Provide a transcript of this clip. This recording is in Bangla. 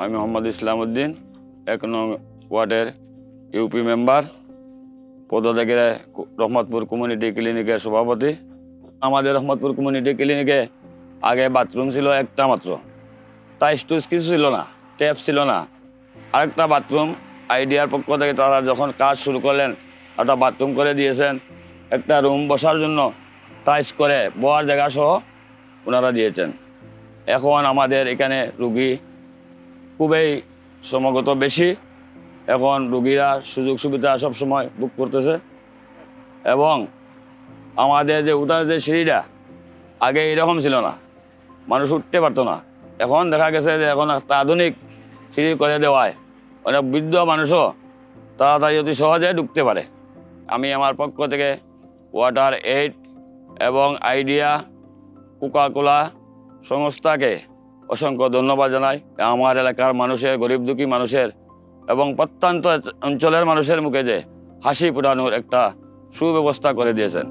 আমি মোহাম্মদ ইসলাম উদ্দিন এক নং ওয়ার্ডের ইউপি মেম্বার, পদত্যাগের রহমতপুর কমিউনিটি ক্লিনিকের সভাপতি। আমাদের রহমতপুর কমিউনিটি ক্লিনিকে আগে বাথরুম ছিল একটা মাত্র। টাইস টুস কিছু ছিল না ট্যাপ ছিল না। আরেকটা বাথরুম আইডিয়ার পক্ষ থেকে তারা যখন কাজ শুরু করলেন, একটা বাথরুম করে দিয়েছেন। একটা রুম বসার জন্য টাইস করে বয়ার জায়গা সহ ওনারা দিয়েছেন। এখন আমাদের এখানে রুগী খুবই সমগত বেশি। এখন রুগীরা সুযোগ সুবিধা সব সময় বুক করতেছে। এবং আমাদের যে উঠার যে সিঁড়িটা, আগে এরকম ছিল না। মানুষ উঠতে পারতো না। এখন দেখা গেছে যে এখন একটা আধুনিক সিঁড়ি করে দেওয়ায় অনেক বৃদ্ধ মানুষও তাড়াতাড়ি অতি সহজে ঢুকতে পারে। আমি আমার পক্ষ থেকে ওয়াটার এইড এবং আইডিয়া কোকাকোলা সংস্থাকে অসংখ্য ধন্যবাদ জানাই। আমার এলাকার মানুষের, গরিব দুঃখী মানুষের এবং প্রত্যন্ত অঞ্চলের মানুষের মুখে যে হাসি ফোটানোর একটা সুব্যবস্থা করে দিয়েছেন।